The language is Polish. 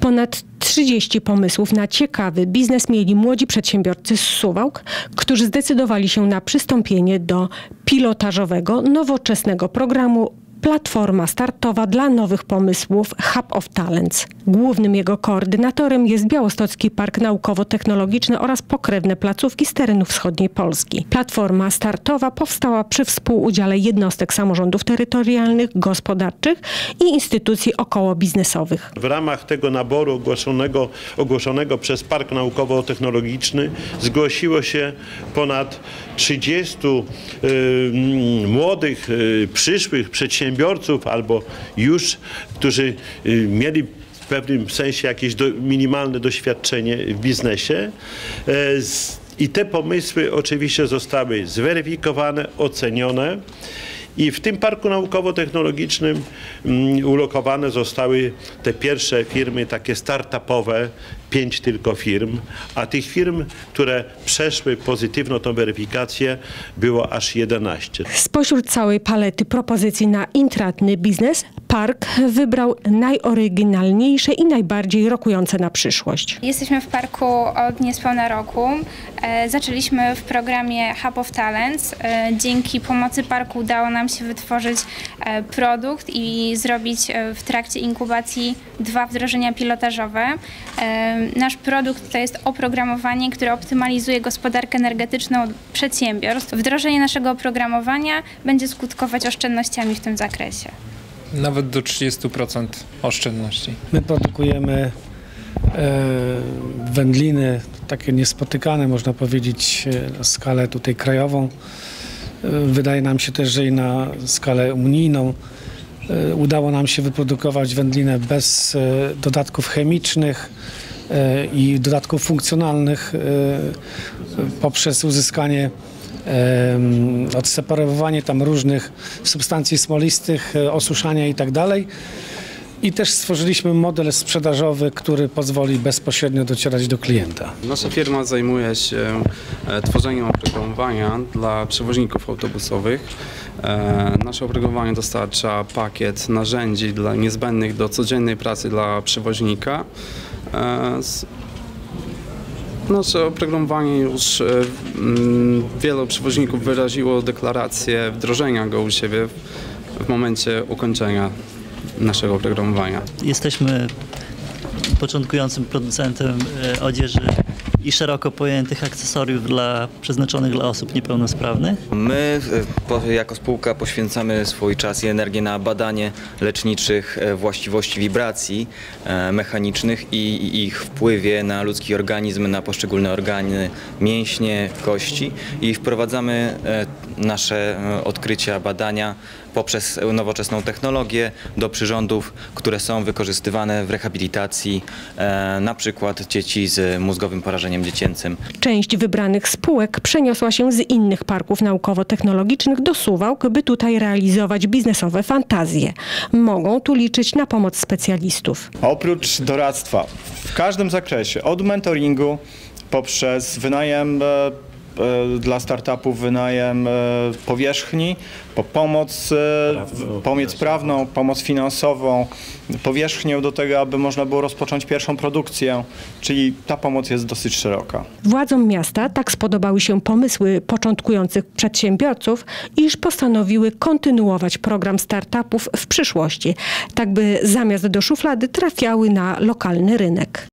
Ponad 30 pomysłów na ciekawy biznes mieli młodzi przedsiębiorcy z Suwałk, którzy zdecydowali się na przystąpienie do pilotażowego, nowoczesnego programu Platforma startowa dla nowych pomysłów Hub of Talents. Głównym jego koordynatorem jest Białostocki Park Naukowo-Technologiczny oraz pokrewne placówki z terenów wschodniej Polski. Platforma startowa powstała przy współudziale jednostek samorządów terytorialnych, gospodarczych i instytucji okołobiznesowych. W ramach tego naboru ogłoszonego, ogłoszonego przez Park Naukowo-Technologiczny zgłosiło się ponad 30 y, młodych, y, przyszłych przedsiębiorców albo już, którzy y, mieli w pewnym sensie jakieś do, minimalne doświadczenie w biznesie. E, I te pomysły oczywiście zostały zweryfikowane, ocenione. I w tym parku naukowo-technologicznym mm, ulokowane zostały te pierwsze firmy takie startupowe, pięć tylko firm, a tych firm, które przeszły pozytywną tą weryfikację było aż 11. Spośród całej palety propozycji na intratny biznes, park wybrał najoryginalniejsze i najbardziej rokujące na przyszłość. Jesteśmy w parku od niespełna roku. E, zaczęliśmy w programie Hub of Talents. E, dzięki pomocy parku udało nam się wytworzyć e, produkt i zrobić w trakcie inkubacji dwa wdrożenia pilotażowe. Nasz produkt to jest oprogramowanie, które optymalizuje gospodarkę energetyczną przedsiębiorstw. Wdrożenie naszego oprogramowania będzie skutkować oszczędnościami w tym zakresie. Nawet do 30% oszczędności. My produkujemy e, wędliny takie niespotykane, można powiedzieć, e, na skalę tutaj krajową. E, wydaje nam się też, że i na skalę unijną udało nam się wyprodukować wędlinę bez dodatków chemicznych i dodatków funkcjonalnych poprzez uzyskanie odseparowywanie tam różnych substancji smolistych, e, osuszania i tak. I też stworzyliśmy model sprzedażowy, który pozwoli bezpośrednio docierać do klienta. Nasza firma zajmuje się e, tworzeniem oprogramowania dla przewoźników autobusowych. E, Nasze oprogramowanie dostarcza pakiet narzędzi dla, niezbędnych do codziennej pracy dla przewoźnika. Nasze oprogramowanie już e, mm, wielu przewoźników wyraziło deklarację wdrożenia go u siebie w, w momencie ukończenia naszego oprogramowania. Jesteśmy początkującym producentem e, odzieży i szeroko pojętych akcesoriów dla, przeznaczonych dla osób niepełnosprawnych. My e, jako spółka poświęcamy swój czas i energię na badanie leczniczych e, właściwości wibracji e, mechanicznych i, ich wpływie na ludzki organizm, na poszczególne organy, mięśnie, kości i wprowadzamy nasze odkrycia, badania poprzez nowoczesną technologię do przyrządów, które są wykorzystywane w rehabilitacji na przykład dzieci z mózgowym porażeniem dziecięcym. Część wybranych spółek przeniosła się z innych parków naukowo-technologicznych do Suwałk, by tutaj realizować biznesowe fantazje. Mogą tu liczyć na pomoc specjalistów. Oprócz doradztwa w każdym zakresie, od mentoringu poprzez wynajem e, dla startupów, wynajem e, powierzchni, po pomoc, e, pomoc prawną, pomoc finansową, powierzchnię do tego, aby można było rozpocząć pierwszą produkcję, czyli ta pomoc jest dosyć szeroka. Władzom miasta tak spodobały się pomysły początkujących przedsiębiorców, iż postanowiły kontynuować program startupów w przyszłości, tak by zamiast do szuflady trafiały na lokalny rynek.